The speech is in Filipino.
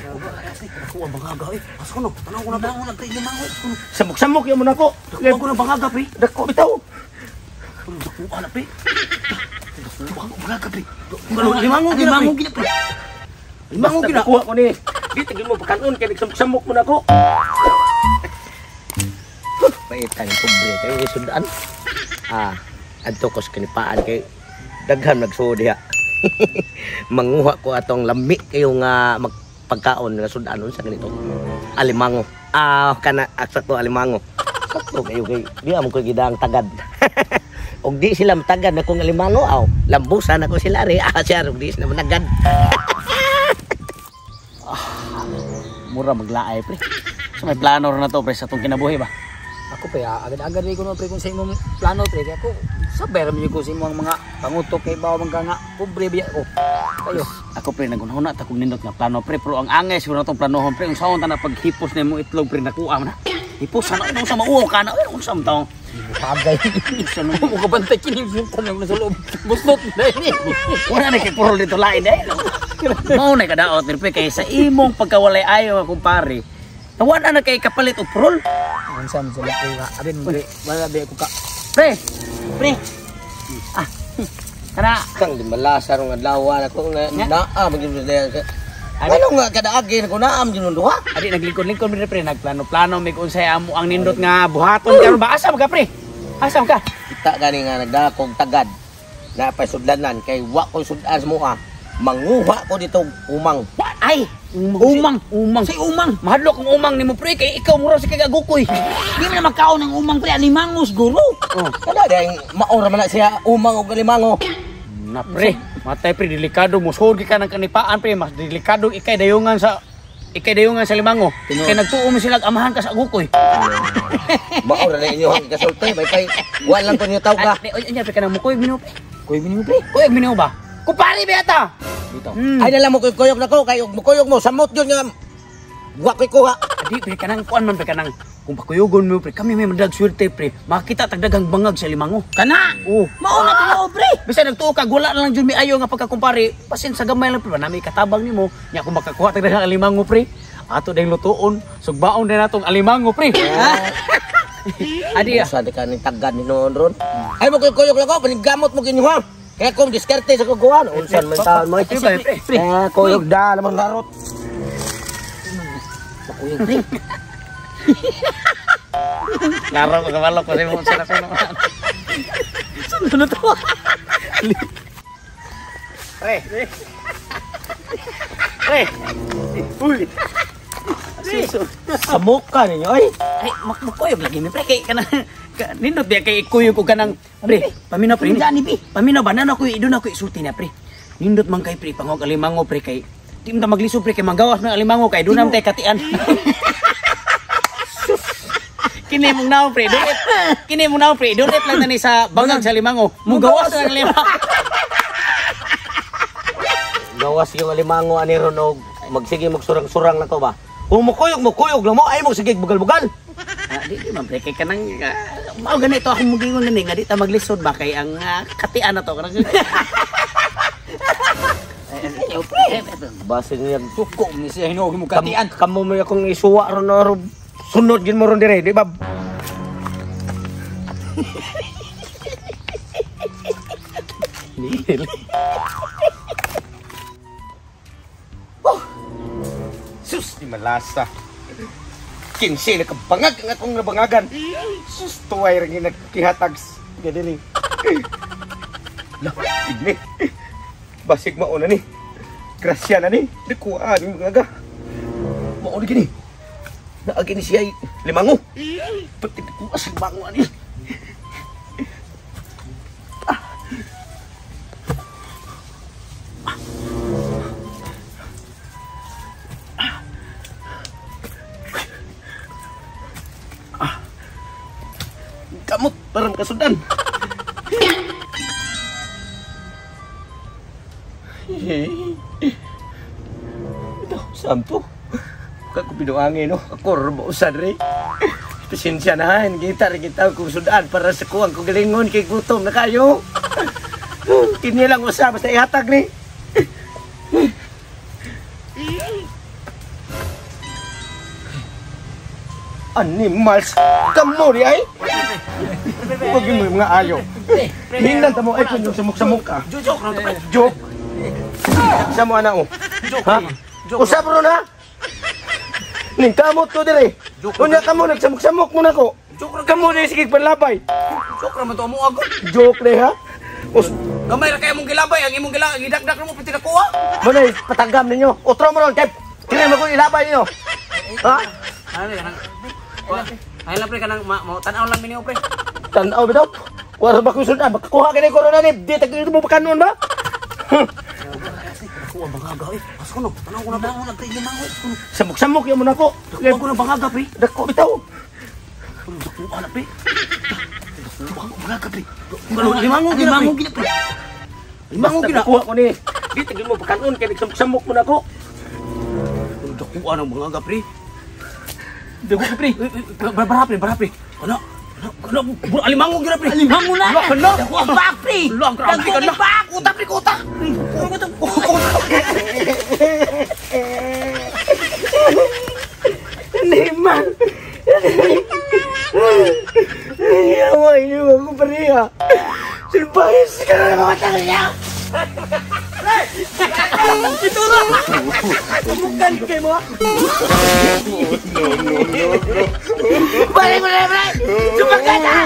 Ako ang bangaga eh. Asa ko no? Tanaw ko na ba? Ako pre, limango. Samok-samok yung muna ko. Ako ko ng bangaga pre. Dako bitaw. Dako ana pre? Dako bangaga pre. Ano limango gina Limango pre? gina, pre. Limango gina. nakuha ko ni. Di tigil mo pakanon kay samok-samok mo na ko. Paitan yung kubre kayo isundaan. Ah, adto ko sa kanipaan kay daghan nagsuod diha. Manguha ko atong lami kayo nga magpagkaon nga sudanon sa ganito. Alimango. Ah, kana sakto alimango. Sakto kayo kay di amo ko gidang tagad. Og di sila matagad na kung alimango aw. Lambusan ako sila re. Ah, siya og di sila managad. Mura maglaay pre. So may plano na to pre sa itong kinabuhi ba? Ako pre, ah, agad-agad rin ko no pre kung sa imong plano pre. Kaya ako, saber mo ko sa imong mga pangutok kay bawa mga nga pobre biya ko. Ako pre nagunahuna ta kung nindot nga plano pre pero ang angay siguro natong planohon pre unsaon ta na paghipos nimo itlog pre nakuha mo na. Hipos ano ino sa mauo ka na ano taong Pagay. sa nung Mo kabantay kini yung tanong na sa loob. Buslot na ini. wala na kay purol dito lain eh. Mao na kadaot pre kay sa imong pagkawalay ayo nga kumpare. Nawala na kay kapalit og purol. Ang sam sila nga. Abin pre, wala biya ko ka. Pre. Pre. Ah. Kana Kang di malasa rong adlaw na ko na naa magin sa Ano? Ano nga kadaagi ko naam jud duha? Adi naglingkod-lingkod mi pre nagplano-plano mi kung say amo ang nindot nga buhaton karon ba asa ka pre? Asa ka? Kita gani nga nagdakog tagad. Na pa sudlanan kay wa ko sudan sa mua. Manguha ko dito umang. Ay, umang, umang. Si umang. Mahadlok ang umang nimo pre kay ikaw mura sa kagagukoy. Di mo na makaon ng umang pre animangos guro. Oh, kada day maora man siya umang og limango. Na pre, matay pre delikado mo sud ka ng kanipaan pre mas delikado ikay dayungan sa ikay dayungan sa limango. Kay nagtuo mo sila amahan ka sa agukoy. Maora na inyo ang kasulti bay kay wa lang ko niyo taw ka. Ay, pre ka nang mukoy minyo pre. Kuy minimo pre. Kuy minyo ba? Kupari beta. Dito. Hmm. Ay nalang mo koy koyok na ko kay og mukuyog mo samot jud nga wa koy kuha. Adi pre kanang kuan man pre kanang kung pakuyugon mo pre kami may madag swerte pre makita tagdagang bangag sa limango. Kana. Oh. Mao na pre. Bisa nagtuo ka na lang jud mi ayo nga pagkakumpare. Pasin sa gamay lang pre nami katabang nimo. Nya kung makakuha tag daghang alimango pre. Ato ding lutuon, sugbaon din natong alimango pre. Adi ah. Sa di ka ni tagad ni noon ron. Ay mo koy koyok na ko panigamot mo kinuha. Kaya kung diskarte sa kuguan, unsan man taon mo. Pre. Eh, koyok da lamang larot. Laro ko kabalo ko mo sa to? Pre. Pre. Uy. Siso. Sabok ka ninyo ay. Ay, makmakuyog lagi mi pre kay kanang ka- nindot biya kay ikuyog ko kanang pre. Paminaw pre. Dani, pre. Paminaw ba na ako idon ako isulti na pre. Nindot man kay pre pangog alimango pre kay Di mo ta maglisod pre kay manggawas ng alimango kay dunam tay katian. Kini mong naw pre, dulit. Kini mong naw pre, dulit lang tani sa bangag sa limango. Mugawas ng limango. Gawas yung alimango ani ron og magsige magsurang-surang na to ba. Kung mukuyog mo kuyog lang mo ay mo sige bugal-bugal. Ah, di di man pre kay kanang uh, mao ganito ako mugingon gani nga di ta maglisod ba kay ang ah, katian na to kanang Ay, pre. Base niya Suko ni siya hinuog mo katian. kamo mo akong isuwa ron na ron. Sunod gin mo ron dire, di ba? Nihil. Sus, di malasa. Kinsi na kabangag ang atong nabangagan. Sus, tuway rin yung nagkihatag. Ganili. Lah, ini. Basig mauna ni. Grasya na ni. Di kuhaan yung mga Mauna gini. na agin siya limango pati ko as limango ani kamot parang Ito, saan? aku pinuangin oh aku rebok sadri pesinsanahan gitar kita aku sudan para sekuang ku gelingon kay gutom nak ayo kini lang usa basta ihatag ni animals kamo ri ay Huwag mo mga ayo. Hingnan ta mo ay kung samok-samok ka. Joke. Joke. Sa mo ana o. Ha? Usah ro na. Ning kamot ko dire. Unya kamo nagsamok-samok mo na ko. Joke lang. Kamo di sige panlabay. Joke man to mo ako. Joke le ha. Us Gamay ra kay imong gilabay ang imong gila gidakdak mo piti nakuha. Manay, patagam ninyo. Utro mo ron, kay Kaya mo ko ilabay ninyo. Ha? Ano kanang Ay lang pre kanang ma mo tan-aw lang minyo pre. Tanaw bitaw. Wala ba ko sundan? Makakuha ka ni corona ni. Di tagli mo bakanon ba? Kuha bangaga eh. Pas ko no. Tanaw ko na ba mo pre limango. Samok-samok yung muna ko. Kuha ko na bangaga pre. Dako bitaw. Kuha na pre. Bangaga pre. Limango limango gina pre. Limango gina. kuha ko ni. Di tagli mo bakanon kay samok-samok mo na ko. Kuha ng bangaga pre. Dago ko pre. Bara pre bara pre. Ano? Alimangu kira pri. Alimangu. Lo kena. Wah. Lo kena. Bak kan pri kota. Oh, Neman. Ya wah ini aku perih ya. Ya. Itu loh. Bukan kemo. Balik balik balik. Coba kata.